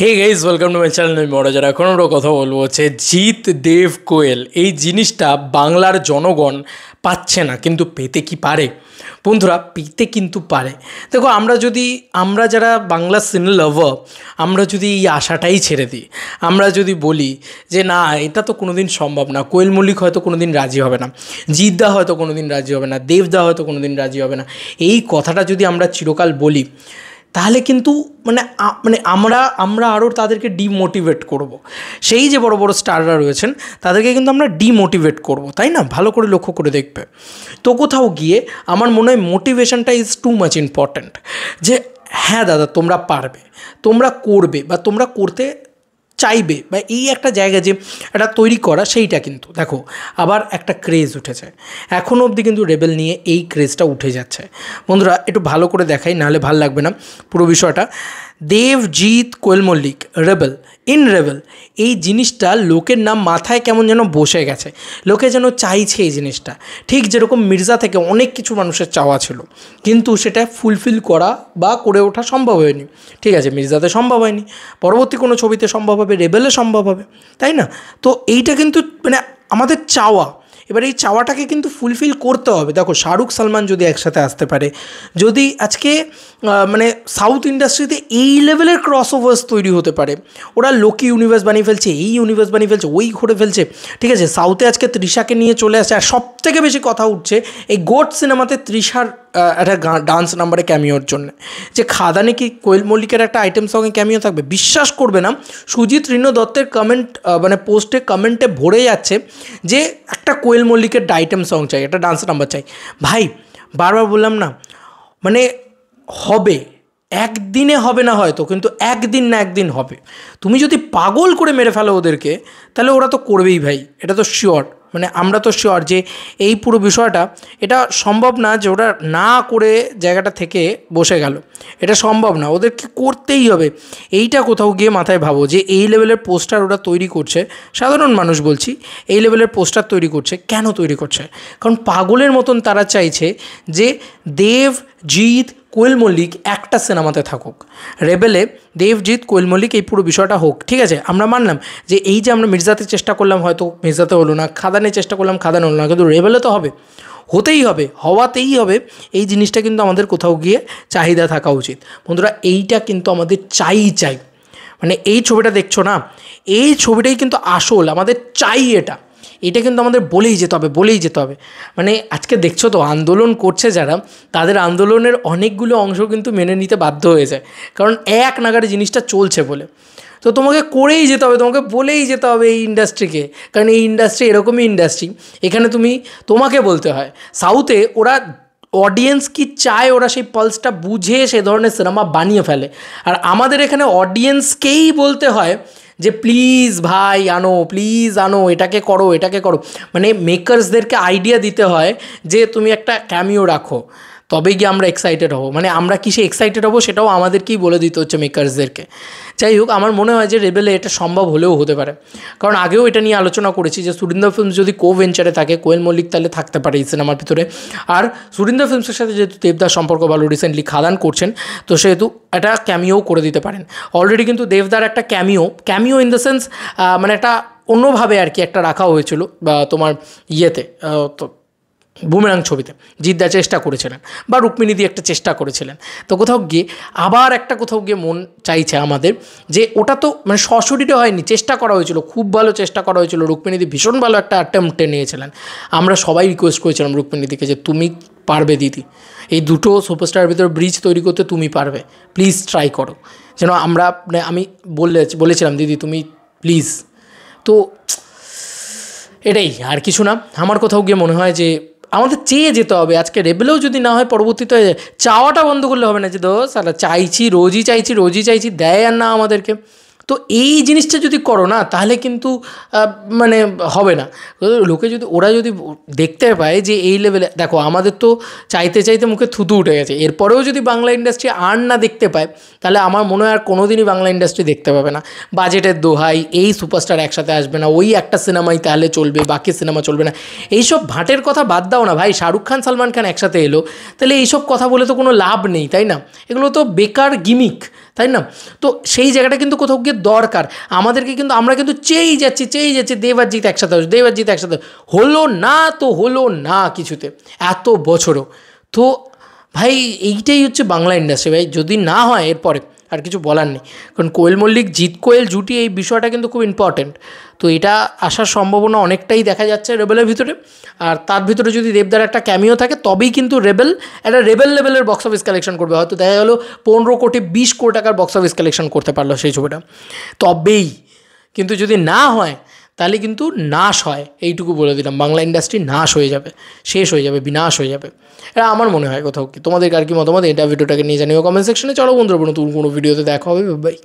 Hey guys welcome to my channel আমি মরাজার এখন আমরা কথা বলব হচ্ছে জিৎ দেব কোয়েল। এই জিনিসটা বাংলার জনগণ পাচ্ছে না, কিন্তু পেতে কি পারে? বন্ধুরা, পেতে কিন্তু পারে। দেখো, আমরা যদি, আমরা যারা বাংলা সিনে লাভার আমরা যদি এই আশাটাই ছেড়ে দিই, আমরা যদি বলি যে না, এটা তো কোনো দিন সম্ভব না। কোয়েল মল্লিক হয়তো কোনো দিন রাজি হবে না জিদ্দা হয়তো কোনো দিন রাজি হবে না দেবদা হয়তো কোনো দিন রাজি হবে না। এই কথাটা যদি আমরা চিরকাল বলি তাহলে কিন্তু মানে মানে আমরা আমরা আরও তাদেরকে ডিমোটিভেট করব। সেই যে বড় বড় স্টাররা রয়েছেন, তাদেরকে কিন্তু আমরা ডিমোটিভেট করব, তাই না? ভালো করে লক্ষ্য করে দেখবে। তো কোথাও গিয়ে আমার মনে হয় মোটিভেশনটা ইজ টু মাচ ইম্পর্ট্যান্ট যে হ্যাঁ দাদা, তোমরা পারবে, তোমরা করবে বা তোমরা করতে চাইবে বা এই একটা জায়গা যে এটা তৈরি করা সেইটা কিন্তু। দেখো, আবার একটা ক্রেজ উঠেছে। এখনও অবধি কিন্তু রেবেল নিয়ে এই ক্রেজটা উঠে যাচ্ছে। বন্ধুরা, একটু ভালো করে দেখাই, নাহলে ভালো লাগবে না। পুরো বিষয়টা। Debjit Koel Mallick rebel in rebel এই জিনিসটা লোকের নাম মাথায় কেমন যেন বসে গেছে। লোকে যেন চাইছে এই জিনিসটা। ঠিক যেরকম মির্জা থেকে অনেক কিছু মানুষের চাওয়া ছিল, কিন্তু সেটা ফুলফিল করা বা করে ওঠা সম্ভব হয়নি। ঠিক আছে, মির্জাতে সম্ভব হয়নি, পরবর্তী কোনো ছবিতে সম্ভব হবে রেবেলে সম্ভব হবে, তাই না? তো এইটা কিন্তু মানে আমাদের চাওয়া। এবার এই চাওয়াটাকে কিন্তু ফুলফিল করতে হবে। দেখো, শাহরুখ সালমান যদি একসাথে আসতে পারে, যদি আজকে মানে সাউথ ইন্ডাস্ট্রিতে এই লেভেলের ক্রস ওভার্স তৈরি হতে পারে, ওরা লোকি ইউনিভার্স বানিয়ে ফেলছে, এই ইউনিভার্স বানিয়ে ফেলছে, ওই ঘুরে ফেলছে, ঠিক আছে? সাউথে আজকে তৃষাকে নিয়ে চলে আসছে আর সব থেকে বেশি কথা উঠছে, এই গোট সিনেমাতে তৃষার একটা ডান্স নাম্বারে ক্যামিওর জন্য। যে খাদানে কি কোয়েল মল্লিকের একটা আইটেম সঙ্গে ক্যামিও থাকবে? বিশ্বাস করবে না। সুজিত ঋণ দত্তের কমেন্ট মানে পোস্টে কমেন্টে ভরে যাচ্ছে যে একটা কোয়েল মল্লিকের ডাইটেম সং চাই, একটা ডান্স নাম্বার চাই। ভাই, বারবার বললাম না মানে হবে, একদিনে হবে না হয়তো, কিন্তু একদিন না একদিন হবে। তুমি যদি পাগল করে মেরে ফেলো ওদেরকে, তাহলে ওরা তো করবেই ভাই, এটা তো শিওর মানে আমরা তো শিওর যে এই পুরো বিষয়টা, এটা সম্ভব না যে ওরা না করে জায়গাটা থেকে বসে গেল। এটা সম্ভব না ওদেরকে করতেই হবে? এইটা কোথাও গিয়ে মাথায় ভাবো যে এই লেভেলের পোস্টার ওরা তৈরি করছে, সাধারণ মানুষ বলছি, এই লেভেলের পোস্টার তৈরি করছে, কেন তৈরি করছে? কারণ পাগলের মতন তারা চাইছে যে দেব, জিৎ কোয়েল মল্লিক একটা সিনেমাতে থাকুক। রেবেলে, দেবজিৎ, কোয়েল মল্লিক এই পুরো বিষয়টা হোক, ঠিক আছে? আমরা মানলাম যে এই যে আমরা মির্জাতে চেষ্টা করলাম হয়তো মির্জাতে হলো না, খাদানে চেষ্টা করলাম, খাদানে হলো না, কিন্তু রেবেলে তো হবে। হতেই হবে, হওয়াতেই হবে, এই জিনিসটা কিন্তু আমাদের কোথাও গিয়ে চাহিদা থাকা উচিত। বন্ধুরা, এইটা কিন্তু আমাদের চাই চাই। মানে এই ছবিটা দেখছ না? এই ছবিটাই কিন্তু আসল, আমাদের চাই এটা। এটা কিন্তু আমাদের বলেই যেতে হবে, বলেই যেতে হবে। মানে আজকে দেখছ তো, আন্দোলন করছে যারা, তাদের আন্দোলনের অনেকগুলো অংশ কিন্তু মেনে নিতে বাধ্য হয়ে যায়। কারণ এক নাগারে জিনিসটা চলছে বলে। তো তোমাকে করেই যেতে হবে, তোমাকে বলেই যেতে হবে এই ইন্ডাস্ট্রিকে। কারণ এই ইন্ডাস্ট্রি এরকমই ইন্ডাস্ট্রি। এখানে তুমি, তোমাকে বলতে হয়, সাউথে ওরা অডিয়েন্স কি চায়, ওরা সেই পালসটা বুঝে সে ধরনের সিনেমা বানিয়ে ফেলে। আর আমাদের এখানে অডিয়েন্সকেই বলতে হয় যে প্লিজ ভাই আনো প্লিজ আনো, এটাকে করো এটাকে করো। মানে মেকার্সদেরকে আইডিয়া দিতে হয় যে তুমি একটা ক্যামিও রাখো। তবেই গিয়ে আমরা এক্সাইটেড হব। মানে আমরা কিসে এক্সাইটেড হব সেটাও আমাদেরকেই বলে দিতে হচ্ছে মেকার্সদেরকে যাই হোক, আমার মনে হয় যে রেবেলে এটা সম্ভব হলেও হতে পারে। কারণ আগেও এটা নিয়ে আলোচনা করেছি যে সুরিন্দর ফিল্মস যদি কো ভেঞ্চারে থাকে, কোয়েল মল্লিক তাহলে থাকতে পারে এই সিনেমার ভিতরে। আর সুরিন্দর ফিল্মসের সাথে যেহেতু দেবদার সম্পর্ক ভালো রিসেন্টলি খাদান করছেন, তো সেহেতু এটা ক্যামিও করে দিতে পারেন। অলরেডি কিন্তু দেবদার একটা cameo cameo in the sense মানে একটা অন্যভাবে আর কি একটা রাখা হয়েছিল, বা তোমার ইয়েতে তো বুমেরাং ছবিতে। জিদ্দা চেষ্টা করেছিলেন বা রুক্মিণী দিয়ে একটা চেষ্টা করেছিলেন। তো কোথাও গিয়ে, আবার একটা কোথাও গিয়ে মন চাইছে আমাদের যে ওটা তো মানে সশরীরে হয়নি, চেষ্টা করা হয়েছিল, খুব ভালো চেষ্টা করা হয়েছিল। রুক্মিণীদি ভীষণ ভালো একটা অ্যাটেম্পটে নিয়েছিলেন। আমরা সবাই রিকোয়েস্ট করেছিলাম রুক্মিণীদিকে যে তুমি পারবে দিদি। এই দুটো সুপারস্টারের ভিতরে ব্রিজ তৈরি করতে তুমি পারবে। প্লিজ ট্রাই করো। যেন আমরা মানে আমি বলে, বলেছিলাম, দিদি, তুমি প্লিজ তো এটাই, আর কিছু না। আমার কোথাও গিয়ে মনে হয় যে আমাদের চেয়ে যেতে হবে। আজকে রেবেলেও যদি না হয় পরবর্তীতে, চাওয়াটা বন্ধ করলে হবে না যে দোষ, আর চাইছি, রোজই চাইছি রোজই চাইছি, দেয় আর না আমাদেরকে। তো এই জিনিসটা যদি করো না, তাহলে কিন্তু মানে হবে না। লোকে যদি, ওরা যদি দেখতে পায় যে এই লেভেলে দেখো আমাদের তো চাইতে চাইতে মুখে থুতু উঠে গেছে। এরপরেও যদি বাংলা ইন্ডাস্ট্রি আর না দেখতে পায়, তাহলে আমার মনে হয় আর কোনো দিনই বাংলা ইন্ডাস্ট্রি দেখতে পাবে না। বাজেটের দোহাই, এই সুপারস্টার একসাথে আসবে না, ওই একটা সিনেমাই তাহলে চলবে, বাকি সিনেমা চলবে না। এইসব ভাটের কথা বাদ দাও না ভাই, শাহরুখ খান, সালমান খান একসাথে এলো, তাহলে এইসব কথা বলে তো কোনো লাভ নেই, তাই না? এগুলো তো বেকার গিমিক তাই না? তো সেই জায়গাটা কিন্তু কোথাও গিয়ে দরকার। আমাদেরকে কিন্তু, আমরা কিন্তু চেয়েই যাচ্ছি চেয়েই যাচ্ছি দেবাজিৎ একসাথে আসবে দেবাজিৎ একসাথে হলো না তো হলো না কিছুতে। এত বছরও। তো ভাই, এইটাই হচ্ছে বাংলা ইন্ডাস্ট্রি ভাই। যদি না হয়, এরপরে আর কিছু বলার নেই। কারণ কোয়েল মল্লিক, জিৎ কোয়েল, জুটি এই বিষয়টা কিন্তু খুব ইম্পর্টেন্ট তো এটা আসার সম্ভাবনা অনেকটাই দেখা যাচ্ছে রেবেলের ভিতরে। আর তার ভিতরে যদি দেবদার একটা ক্যামিও থাকে, তবেই কিন্তু রেবেল একটা রেবেল লেভেলের বক্স অফিস কালেকশন করবে। হয়তো দেখা গেলো পনেরো কোটি, বিশ কোটি টাকার বক্স অফিস কালেকশন করতে পারল সেই ছবিটা। তবেই। কিন্তু যদি না হয় তাহলে কিন্তু নাশ হয়। এইটুকু বলে দিলাম। বাংলা ইন্ডাস্ট্রি নাশ হয়ে যাবে, শেষ হয়ে যাবে, বিনাশ হয়ে যাবে। এটা আমার মনে হয় কোথাও কি? তোমাদের আর কি মতামত? এটা ভিডিওটাকে নিয়ে জানিও কমেন্ট সেকশনে। চলো বন্ধুরা নতুন কোনো ভিডিওতে দেখা হবে। বাই